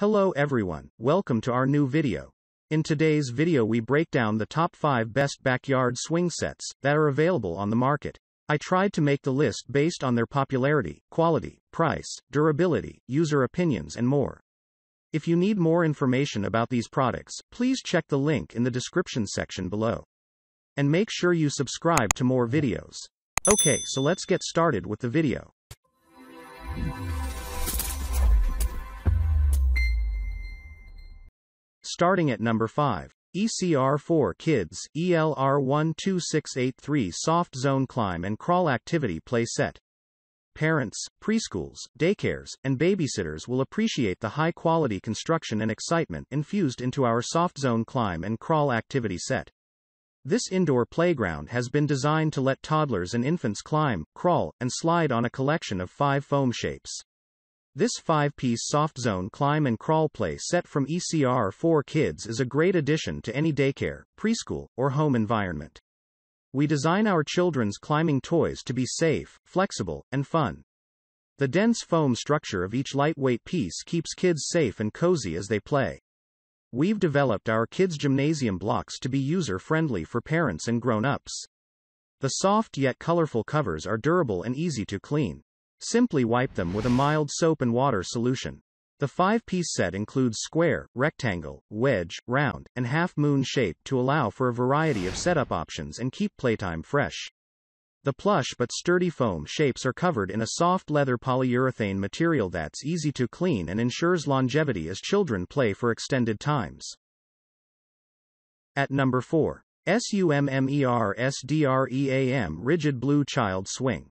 Hello everyone, welcome to our new video. In today's video we break down the top 5 best backyard swing sets that are available on the market. I tried to make the list based on their popularity, quality, price, durability, user opinions and more. If you need more information about these products, please check the link in the description section below. And make sure you subscribe to more videos. Okay, so let's get started with the video. Starting at number 5. ECR4 Kids ELR12683 Soft Zone Climb and Crawl Activity Play Set. Parents, preschools, daycares, and babysitters will appreciate the high quality construction and excitement infused into our Soft Zone Climb and Crawl Activity Set. This indoor playground has been designed to let toddlers and infants climb, crawl, and slide on a collection of five foam shapes. This five-piece soft zone climb and crawl play set from ECR4Kids is a great addition to any daycare, preschool, or home environment. We design our children's climbing toys to be safe, flexible, and fun. The dense foam structure of each lightweight piece keeps kids safe and cozy as they play. We've developed our kids' gymnasium blocks to be user-friendly for parents and grown-ups. The soft yet colorful covers are durable and easy to clean. Simply wipe them with a mild soap and water solution. The five-piece set includes square, rectangle, wedge, round, and half-moon shape to allow for a variety of setup options and keep playtime fresh. The plush but sturdy foam shapes are covered in a soft leather polyurethane material that's easy to clean and ensures longevity as children play for extended times. At number 4. SUMMERSDREAM Rigid Blue Child Swing.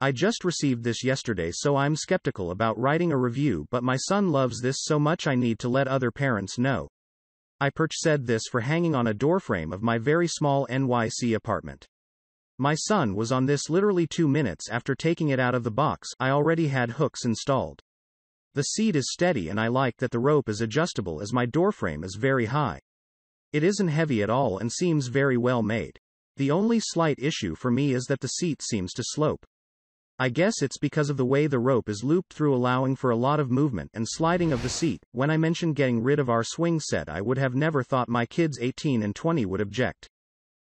I just received this yesterday so I'm skeptical about writing a review but my son loves this so much I need to let other parents know. I purchased this for hanging on a doorframe of my very small NYC apartment. My son was on this literally two minutes after taking it out of the box, I already had hooks installed. The seat is steady and I like that the rope is adjustable as my doorframe is very high. It isn't heavy at all and seems very well made. The only slight issue for me is that the seat seems to slope. I guess it's because of the way the rope is looped through allowing for a lot of movement and sliding of the seat. When I mentioned getting rid of our swing set I would have never thought my kids 18 and 20 would object.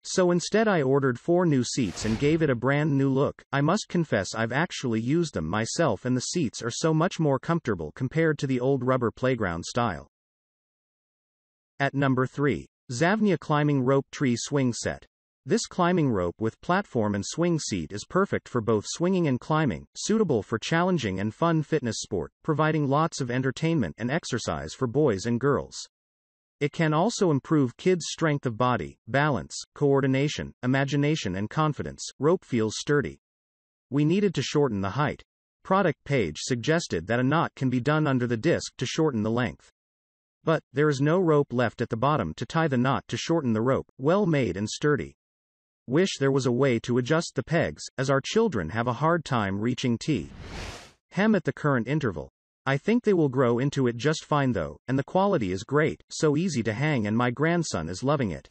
So instead I ordered four new seats and gave it a brand new look. I must confess I've actually used them myself and the seats are so much more comfortable compared to the old rubber playground style. At number 3. Xavnia Climbing Rope Tree Swing Set. This climbing rope with platform and swing seat is perfect for both swinging and climbing, suitable for challenging and fun fitness sport, providing lots of entertainment and exercise for boys and girls. It can also improve kids' strength of body, balance, coordination, imagination and confidence. Rope feels sturdy. We needed to shorten the height. Product page suggested that a knot can be done under the disc to shorten the length. But, there is no rope left at the bottom to tie the knot to shorten the rope, well made and sturdy. Wish there was a way to adjust the pegs, as our children have a hard time reaching T. Hem at the current interval. I think they will grow into it just fine though, and the quality is great, so easy to hang and my grandson is loving it.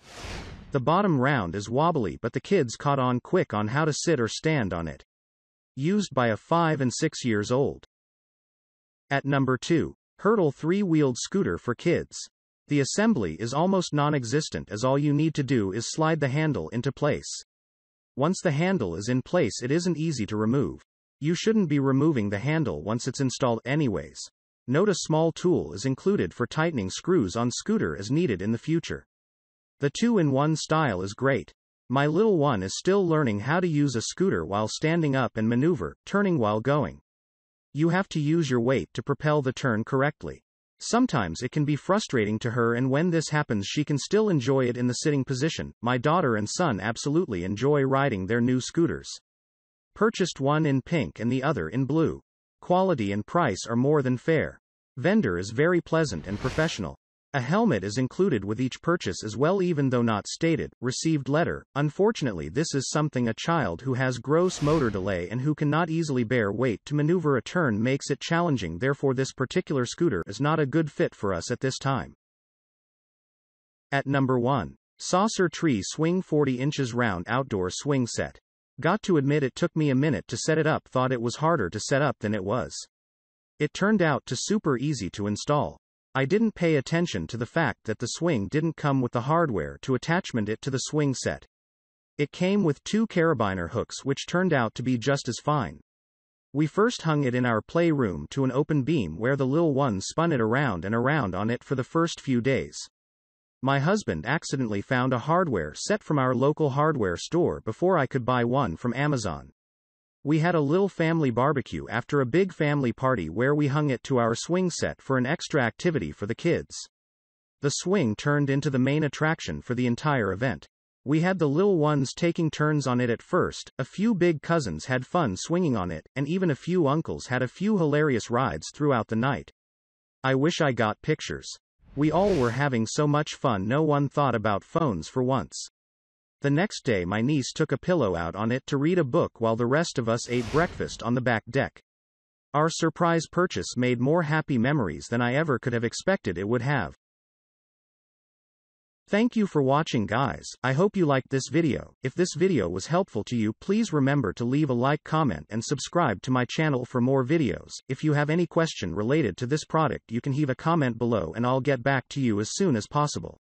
The bottom round is wobbly but the kids caught on quick on how to sit or stand on it. Used by a 5 and 6 years old. At number 2. Hurtle 3-wheeled scooter for kids. The assembly is almost non-existent as all you need to do is slide the handle into place. Once the handle is in place it isn't easy to remove. You shouldn't be removing the handle once it's installed anyways. Note a small tool is included for tightening screws on scooter as needed in the future. The two-in-one style is great. My little one is still learning how to use a scooter while standing up and maneuver, turning while going. You have to use your weight to propel the turn correctly. Sometimes it can be frustrating to her, and when this happens, she can still enjoy it in the sitting position. My daughter and son absolutely enjoy riding their new scooters. Purchased one in pink and the other in blue. Quality and price are more than fair. Vendor is very pleasant and professional. A helmet is included with each purchase as well, even though not stated. Received letter. Unfortunately, this is something a child who has gross motor delay and who cannot easily bear weight to maneuver a turn makes it challenging, therefore, this particular scooter is not a good fit for us at this time. At number 1. Saucer Tree Swing 40 inches round outdoor swing set. Got to admit, it took me a minute to set it up, thought it was harder to set up than it was. It turned out to super easy to install. I didn't pay attention to the fact that the swing didn't come with the hardware to attachment it to the swing set. It came with two carabiner hooks which turned out to be just as fine. We first hung it in our playroom to an open beam where the lil one spun it around and around on it for the first few days. My husband accidentally found a hardware set from our local hardware store before I could buy one from Amazon. We had a little family barbecue after a big family party where we hung it to our swing set for an extra activity for the kids. The swing turned into the main attraction for the entire event. We had the little ones taking turns on it at first, a few big cousins had fun swinging on it, and even a few uncles had a few hilarious rides throughout the night. I wish I got pictures. We all were having so much fun no one thought about phones for once. The next day my niece took a pillow out on it to read a book while the rest of us ate breakfast on the back deck. Our surprise purchase made more happy memories than I ever could have expected it would have. Thank you for watching guys, I hope you liked this video, if this video was helpful to you please remember to leave a like comment and subscribe to my channel for more videos, if you have any question related to this product you can leave a comment below and I'll get back to you as soon as possible.